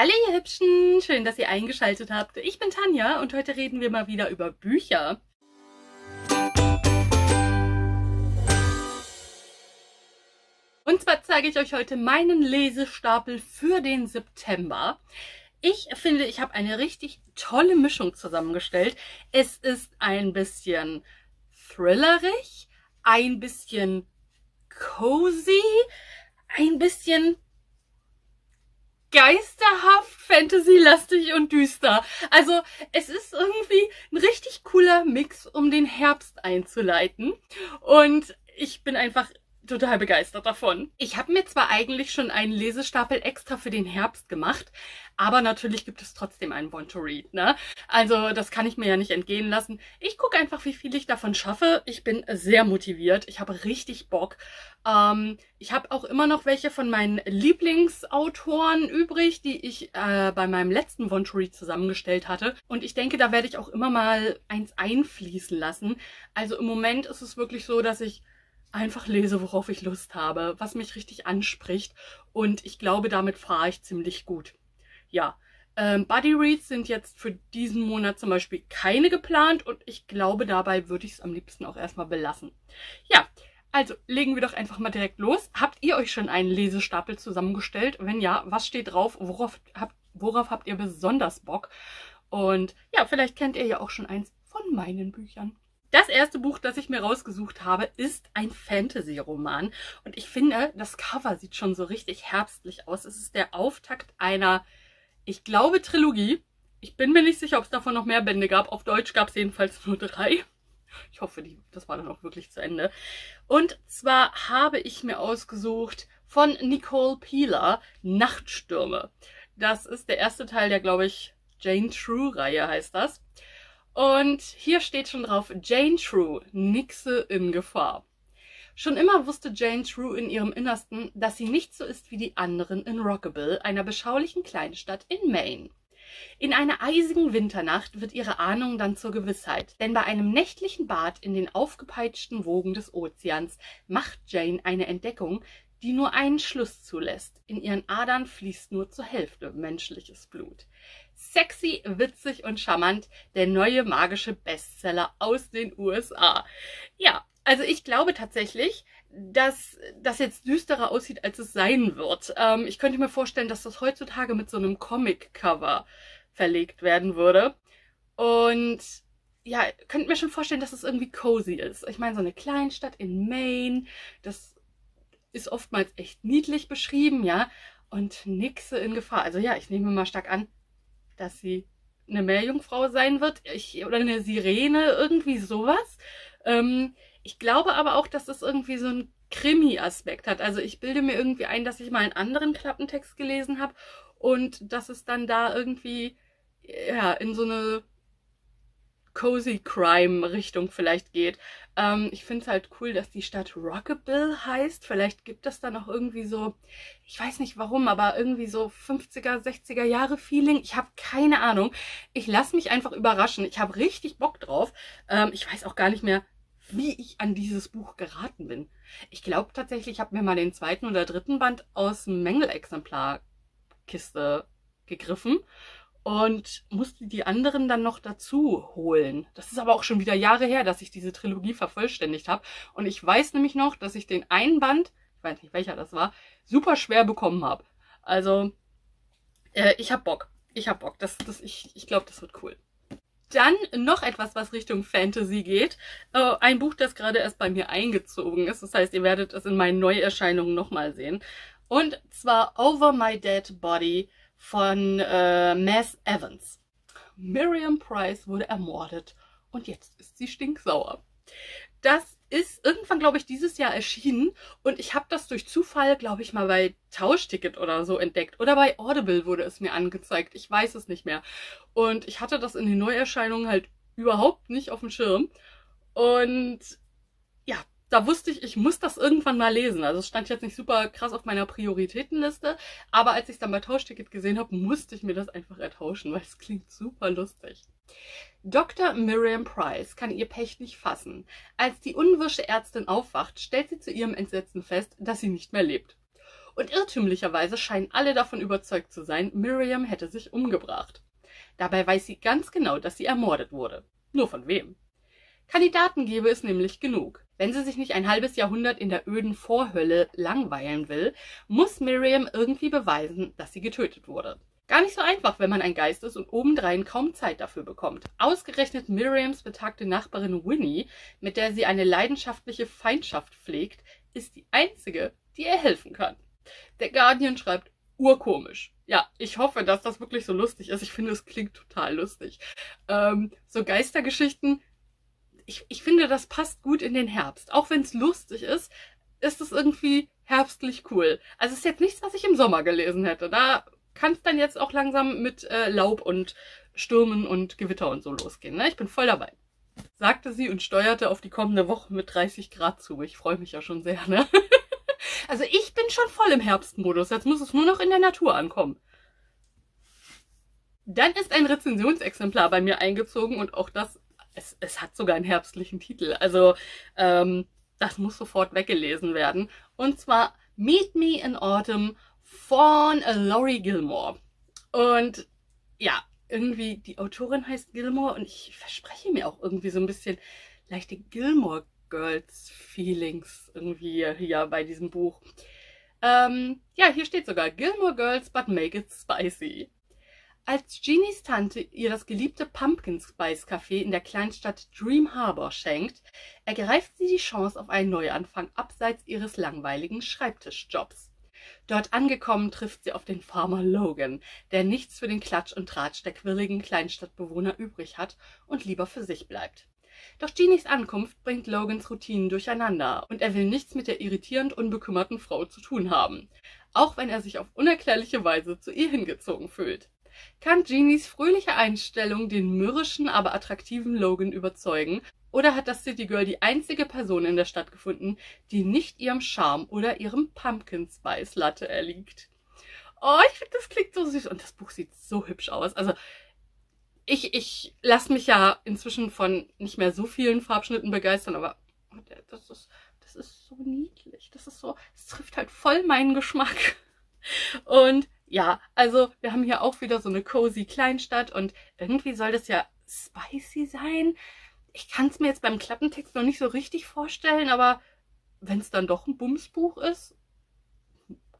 Hallo ihr Hübschen, schön, dass ihr eingeschaltet habt. Ich bin Tanja und heute reden wir mal wieder über Bücher. Und zwar zeige ich euch heute meinen Lesestapel für den September. Ich finde, ich habe eine richtig tolle Mischung zusammengestellt. Es ist ein bisschen thrillerig, ein bisschen cozy, ein bisschen geisterhaft, fantasylastig und düster. Also es ist irgendwie ein richtig cooler Mix, um den Herbst einzuleiten. Und ich bin einfach total begeistert davon. Ich habe mir zwar eigentlich schon einen Lesestapel extra für den Herbst gemacht, aber natürlich gibt es trotzdem einen Want to Read, ne? Also das kann ich mir ja nicht entgehen lassen. Ich gucke einfach, wie viel ich davon schaffe. Ich bin sehr motiviert. Ich habe richtig Bock. Ähm, ich habe auch immer noch welche von meinen Lieblingsautoren übrig, die ich äh, bei meinem letzten Want to Read zusammengestellt hatte. Und ich denke, da werde ich auch immer mal eins einfließen lassen. Also im Moment ist es wirklich so, dass ich einfach lese, worauf ich Lust habe, was mich richtig anspricht. Und ich glaube, damit fahre ich ziemlich gut. Ja, ähm, Buddy Reads sind jetzt für diesen Monat zum Beispiel keine geplant und ich glaube, dabei würde ich es am liebsten auch erstmal belassen. Ja, also legen wir doch einfach mal direkt los. Habt ihr euch schon einen Lesestapel zusammengestellt? Wenn ja, was steht drauf? Worauf habt, worauf habt ihr besonders Bock? Und ja, vielleicht kennt ihr ja auch schon eins von meinen Büchern. Das erste Buch, das ich mir rausgesucht habe, ist ein Fantasy-Roman. Und ich finde, das Cover sieht schon so richtig herbstlich aus. Es ist der Auftakt einer, ich glaube, Trilogie. Ich bin mir nicht sicher, ob es davon noch mehr Bände gab. Auf Deutsch gab es jedenfalls nur drei. Ich hoffe, die, das war dann auch wirklich zu Ende. Und zwar habe ich mir ausgesucht von Nicole Peeler Nachtstürme. Das ist der erste Teil der, glaube ich, Jane True-Reihe heißt das. Und hier steht schon drauf, Jane True, Nixe in Gefahr. Schon immer wusste Jane True in ihrem Innersten, dass sie nicht so ist wie die anderen in Rockable, einer beschaulichen Kleinstadt in Maine. In einer eisigen Winternacht wird ihre Ahnung dann zur Gewissheit, denn bei einem nächtlichen Bad in den aufgepeitschten Wogen des Ozeans macht Jane eine Entdeckung, die nur einen Schluss zulässt. In ihren Adern fließt nur zur Hälfte menschliches Blut sexy, witzig und charmant, der neue magische Bestseller aus den USA. Ja, also ich glaube tatsächlich, dass das jetzt düsterer aussieht, als es sein wird. Ähm, ich könnte mir vorstellen, dass das heutzutage mit so einem Comic-Cover verlegt werden würde. Und ja, könnt mir schon vorstellen, dass es irgendwie cozy ist. Ich meine, so eine Kleinstadt in Maine, das ist oftmals echt niedlich beschrieben, ja. Und Nixe in Gefahr. Also ja, ich nehme mal stark an, dass sie eine Meerjungfrau sein wird ich, oder eine Sirene, irgendwie sowas. Ähm, ich glaube aber auch, dass das irgendwie so ein Krimi-Aspekt hat. Also ich bilde mir irgendwie ein, dass ich mal einen anderen Klappentext gelesen habe und dass es dann da irgendwie ja in so eine Cozy Crime Richtung vielleicht geht. Ähm, ich finde es halt cool, dass die Stadt Rockaville heißt. Vielleicht gibt es dann auch irgendwie so, ich weiß nicht warum, aber irgendwie so 50er, 60er Jahre Feeling. Ich habe keine Ahnung. Ich lasse mich einfach überraschen. Ich habe richtig Bock drauf. Ähm, ich weiß auch gar nicht mehr, wie ich an dieses Buch geraten bin. Ich glaube tatsächlich, ich habe mir mal den zweiten oder dritten Band aus dem Mängelexemplarkiste gegriffen und musste die anderen dann noch dazu holen. Das ist aber auch schon wieder Jahre her, dass ich diese Trilogie vervollständigt habe. Und ich weiß nämlich noch, dass ich den einen Band, ich weiß nicht welcher das war, super schwer bekommen habe. Also, äh, ich hab Bock. Ich hab Bock. Das, das, ich ich glaube, das wird cool. Dann noch etwas, was Richtung Fantasy geht. Äh, ein Buch, das gerade erst bei mir eingezogen ist. Das heißt, ihr werdet es in meinen Neuerscheinungen nochmal sehen. Und zwar Over My Dead Body von äh, Mass Evans. Miriam Price wurde ermordet und jetzt ist sie stinksauer. Das ist irgendwann, glaube ich, dieses Jahr erschienen und ich habe das durch Zufall, glaube ich, mal bei Tauschticket oder so entdeckt. Oder bei Audible wurde es mir angezeigt. Ich weiß es nicht mehr. Und ich hatte das in den Neuerscheinungen halt überhaupt nicht auf dem Schirm. Und ja, da wusste ich, ich muss das irgendwann mal lesen. Also es stand jetzt nicht super krass auf meiner Prioritätenliste, aber als ich es dann bei Tauschticket gesehen habe, musste ich mir das einfach ertauschen, weil es klingt super lustig. Dr. Miriam Price kann ihr Pech nicht fassen. Als die unwirsche Ärztin aufwacht, stellt sie zu ihrem Entsetzen fest, dass sie nicht mehr lebt. Und irrtümlicherweise scheinen alle davon überzeugt zu sein, Miriam hätte sich umgebracht. Dabei weiß sie ganz genau, dass sie ermordet wurde. Nur von wem? Kandidaten gäbe es nämlich genug. Wenn sie sich nicht ein halbes Jahrhundert in der öden Vorhölle langweilen will, muss Miriam irgendwie beweisen, dass sie getötet wurde. Gar nicht so einfach, wenn man ein Geist ist und obendrein kaum Zeit dafür bekommt. Ausgerechnet Miriams betagte Nachbarin Winnie, mit der sie eine leidenschaftliche Feindschaft pflegt, ist die einzige, die ihr helfen kann. Der Guardian schreibt urkomisch. Ja, ich hoffe, dass das wirklich so lustig ist. Ich finde, es klingt total lustig. Ähm, so Geistergeschichten, ich, ich finde, das passt gut in den Herbst. Auch wenn es lustig ist, ist es irgendwie herbstlich cool. Also es ist jetzt nichts, was ich im Sommer gelesen hätte. Da kann es dann jetzt auch langsam mit äh, Laub und Stürmen und Gewitter und so losgehen. Ne? Ich bin voll dabei. Sagte sie und steuerte auf die kommende Woche mit 30 Grad zu. Ich freue mich ja schon sehr, ne? Also ich bin schon voll im Herbstmodus. Jetzt muss es nur noch in der Natur ankommen. Dann ist ein Rezensionsexemplar bei mir eingezogen und auch das, es, es hat sogar einen herbstlichen Titel. Also ähm, das muss sofort weggelesen werden. Und zwar Meet Me in Autumn von Laurie Gilmore. Und ja, irgendwie die Autorin heißt Gilmore und ich verspreche mir auch irgendwie so ein bisschen leichte Gilmore Girls Feelings irgendwie hier bei diesem Buch. Ähm, ja, hier steht sogar Gilmore Girls, but make it spicy. Als Jeanies Tante ihr das geliebte Pumpkin Spice Café in der Kleinstadt Dream Harbor schenkt, ergreift sie die Chance auf einen Neuanfang abseits ihres langweiligen Schreibtischjobs. Dort angekommen trifft sie auf den Farmer Logan, der nichts für den Klatsch und Tratsch der quirligen Kleinstadtbewohner übrig hat und lieber für sich bleibt. Doch Genies Ankunft bringt Logans Routinen durcheinander und er will nichts mit der irritierend unbekümmerten Frau zu tun haben, auch wenn er sich auf unerklärliche Weise zu ihr hingezogen fühlt. Kann Genies fröhliche Einstellung den mürrischen, aber attraktiven Logan überzeugen, oder hat das City Girl die einzige Person in der Stadt gefunden, die nicht ihrem Charme oder ihrem Pumpkin Spice Latte erliegt? Oh, ich finde, das klingt so süß und das Buch sieht so hübsch aus. Also, ich, ich lasse mich ja inzwischen von nicht mehr so vielen Farbschnitten begeistern, aber das ist, das ist so niedlich. Das ist so, es trifft halt voll meinen Geschmack. Und ja, also wir haben hier auch wieder so eine cozy Kleinstadt und irgendwie soll das ja spicy sein. Ich kann es mir jetzt beim Klappentext noch nicht so richtig vorstellen, aber wenn es dann doch ein Bumsbuch ist,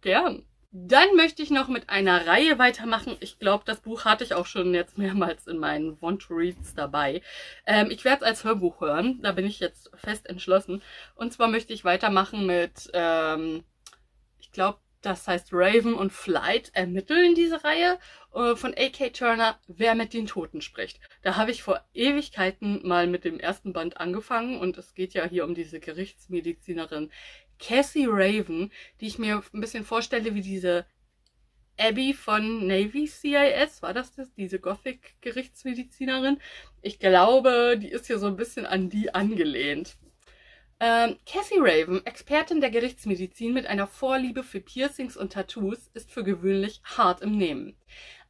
gern. Dann möchte ich noch mit einer Reihe weitermachen. Ich glaube, das Buch hatte ich auch schon jetzt mehrmals in meinen Want-to-Reads dabei. Ähm, ich werde es als Hörbuch hören. Da bin ich jetzt fest entschlossen. Und zwar möchte ich weitermachen mit, ähm, ich glaube, das heißt Raven und Flight ermitteln diese Reihe äh, von A.K. Turner, wer mit den Toten spricht. Da habe ich vor Ewigkeiten mal mit dem ersten Band angefangen und es geht ja hier um diese Gerichtsmedizinerin Cassie Raven, die ich mir ein bisschen vorstelle wie diese Abby von Navy CIS, war das das? Diese Gothic-Gerichtsmedizinerin? Ich glaube, die ist hier so ein bisschen an die angelehnt. Ähm, Cassie Raven, Expertin der Gerichtsmedizin mit einer Vorliebe für Piercings und Tattoos, ist für gewöhnlich hart im Nehmen.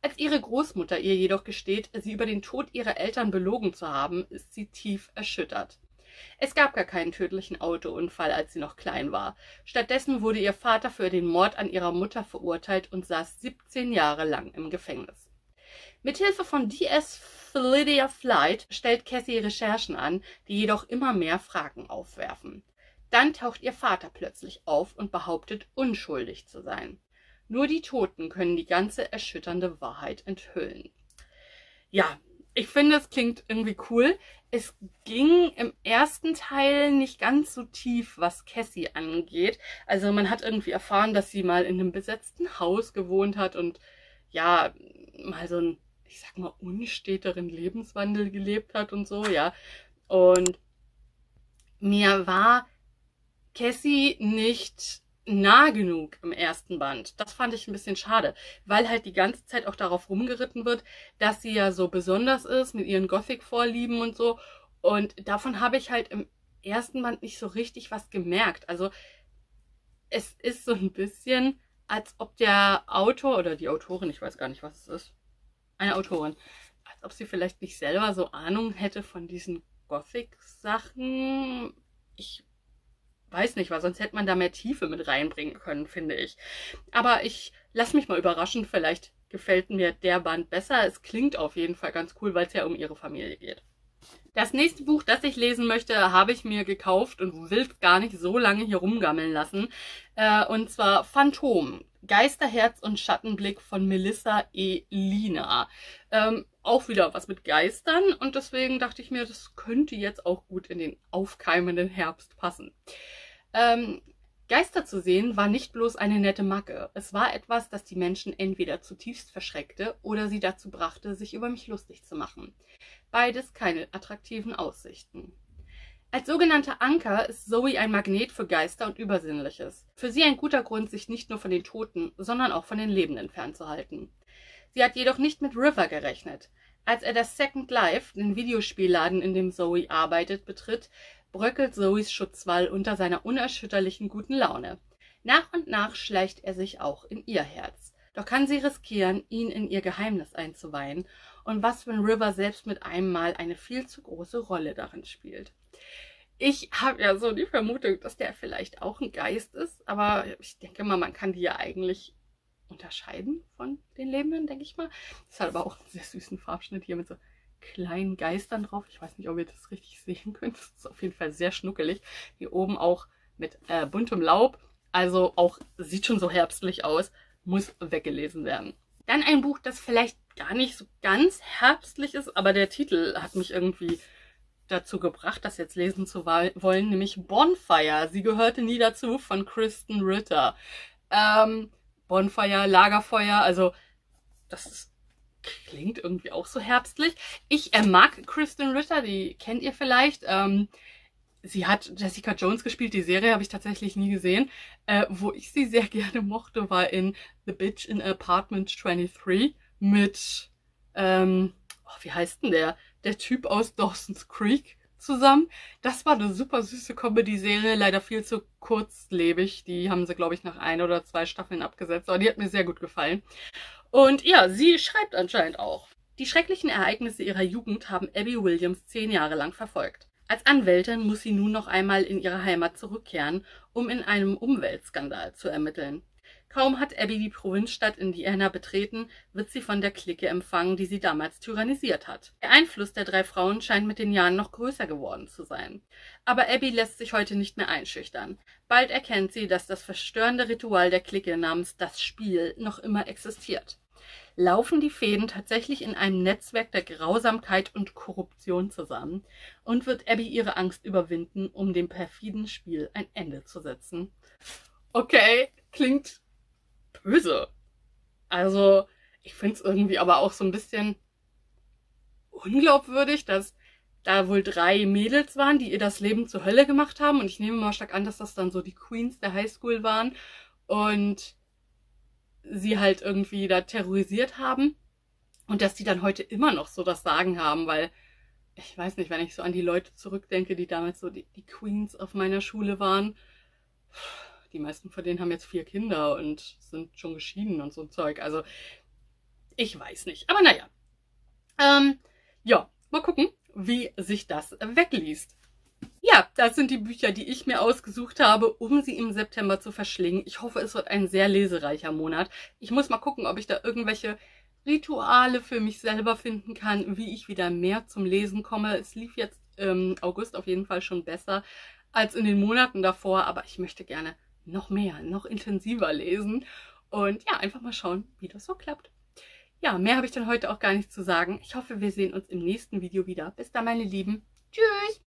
Als ihre Großmutter ihr jedoch gesteht, sie über den Tod ihrer Eltern belogen zu haben, ist sie tief erschüttert. Es gab gar keinen tödlichen Autounfall, als sie noch klein war. Stattdessen wurde ihr Vater für den Mord an ihrer Mutter verurteilt und saß 17 Jahre lang im Gefängnis. Mithilfe von DS Lydia Flight stellt Cassie Recherchen an, die jedoch immer mehr Fragen aufwerfen. Dann taucht ihr Vater plötzlich auf und behauptet, unschuldig zu sein. Nur die Toten können die ganze erschütternde Wahrheit enthüllen. Ja, ich finde, es klingt irgendwie cool. Es ging im ersten Teil nicht ganz so tief, was Cassie angeht. Also man hat irgendwie erfahren, dass sie mal in einem besetzten Haus gewohnt hat und ja, mal so ein, ich sag mal, unsteteren Lebenswandel gelebt hat und so, ja. Und mir war Cassie nicht nah genug im ersten Band. Das fand ich ein bisschen schade, weil halt die ganze Zeit auch darauf rumgeritten wird, dass sie ja so besonders ist mit ihren Gothic-Vorlieben und so. Und davon habe ich halt im ersten Band nicht so richtig was gemerkt. Also es ist so ein bisschen, als ob der Autor oder die Autorin, ich weiß gar nicht, was es ist, eine Autorin, als ob sie vielleicht nicht selber so Ahnung hätte von diesen Gothic-Sachen. Ich weiß nicht, weil sonst hätte man da mehr Tiefe mit reinbringen können, finde ich. Aber ich lasse mich mal überraschen, vielleicht gefällt mir der Band besser. Es klingt auf jeden Fall ganz cool, weil es ja um ihre Familie geht. Das nächste Buch, das ich lesen möchte, habe ich mir gekauft und will gar nicht so lange hier rumgammeln lassen. Äh, und zwar Phantom, Geisterherz und Schattenblick von Melissa E. Lina. Ähm, auch wieder was mit Geistern und deswegen dachte ich mir, das könnte jetzt auch gut in den aufkeimenden Herbst passen. Ähm, Geister zu sehen war nicht bloß eine nette Macke. Es war etwas, das die Menschen entweder zutiefst verschreckte oder sie dazu brachte, sich über mich lustig zu machen. Beides keine attraktiven Aussichten. Als sogenannter Anker ist Zoe ein Magnet für Geister und Übersinnliches. Für sie ein guter Grund, sich nicht nur von den Toten, sondern auch von den Lebenden fernzuhalten. Sie hat jedoch nicht mit River gerechnet. Als er das Second Life, den Videospielladen, in dem Zoe arbeitet, betritt, bröckelt Zoes Schutzwall unter seiner unerschütterlichen guten Laune. Nach und nach schleicht er sich auch in ihr Herz. Doch kann sie riskieren, ihn in ihr Geheimnis einzuweihen. Und was, wenn River selbst mit einem Mal eine viel zu große Rolle darin spielt? Ich habe ja so die Vermutung, dass der vielleicht auch ein Geist ist, aber ich denke mal, man kann die ja eigentlich unterscheiden von den Lebenden, denke ich mal. Das hat aber auch einen sehr süßen Farbschnitt hier mit so kleinen Geistern drauf. Ich weiß nicht, ob ihr das richtig sehen könnt. Das ist auf jeden Fall sehr schnuckelig. Hier oben auch mit äh, buntem Laub. Also auch sieht schon so herbstlich aus. Muss weggelesen werden. Dann ein Buch, das vielleicht gar nicht so ganz herbstlich ist, aber der Titel hat mich irgendwie dazu gebracht, das jetzt lesen zu wollen, nämlich Bonfire. Sie gehörte nie dazu von Kristen Ritter. Ähm, Bonfire, Lagerfeuer, also das ist klingt irgendwie auch so herbstlich. Ich äh, mag Kristen Ritter, die kennt ihr vielleicht. Ähm, sie hat Jessica Jones gespielt, die Serie habe ich tatsächlich nie gesehen. Äh, wo ich sie sehr gerne mochte, war in The Bitch in Apartment 23 mit, ähm, oh, wie heißt denn der? Der Typ aus Dawson's Creek zusammen. Das war eine super süße Comedy-Serie, leider viel zu kurzlebig. Die haben sie, glaube ich, nach ein oder zwei Staffeln abgesetzt, aber die hat mir sehr gut gefallen. Und ja, sie schreibt anscheinend auch. Die schrecklichen Ereignisse ihrer Jugend haben Abby Williams zehn Jahre lang verfolgt. Als Anwältin muss sie nun noch einmal in ihre Heimat zurückkehren, um in einem Umweltskandal zu ermitteln. Kaum hat Abby die Provinzstadt Indiana betreten, wird sie von der Clique empfangen, die sie damals tyrannisiert hat. Der Einfluss der drei Frauen scheint mit den Jahren noch größer geworden zu sein. Aber Abby lässt sich heute nicht mehr einschüchtern. Bald erkennt sie, dass das verstörende Ritual der Clique namens das Spiel noch immer existiert. Laufen die Fäden tatsächlich in einem Netzwerk der Grausamkeit und Korruption zusammen und wird Abby ihre Angst überwinden, um dem perfiden Spiel ein Ende zu setzen? Okay, klingt böse. Also, ich finde es irgendwie aber auch so ein bisschen unglaubwürdig, dass da wohl drei Mädels waren, die ihr das Leben zur Hölle gemacht haben. Und ich nehme mal stark an, dass das dann so die Queens der Highschool waren. Und sie halt irgendwie da terrorisiert haben. Und dass die dann heute immer noch so das Sagen haben, weil ich weiß nicht, wenn ich so an die Leute zurückdenke, die damals so die, die Queens auf meiner Schule waren. Die meisten von denen haben jetzt vier Kinder und sind schon geschieden und so ein Zeug. Also, ich weiß nicht. Aber naja. Ähm, ja, mal gucken, wie sich das wegliest. Ja, das sind die Bücher, die ich mir ausgesucht habe, um sie im September zu verschlingen. Ich hoffe, es wird ein sehr lesereicher Monat. Ich muss mal gucken, ob ich da irgendwelche Rituale für mich selber finden kann, wie ich wieder mehr zum Lesen komme. Es lief jetzt im August auf jeden Fall schon besser als in den Monaten davor, aber ich möchte gerne noch mehr, noch intensiver lesen. Und ja, einfach mal schauen, wie das so klappt. Ja, mehr habe ich dann heute auch gar nicht zu sagen. Ich hoffe, wir sehen uns im nächsten Video wieder. Bis dann, meine Lieben. Tschüss!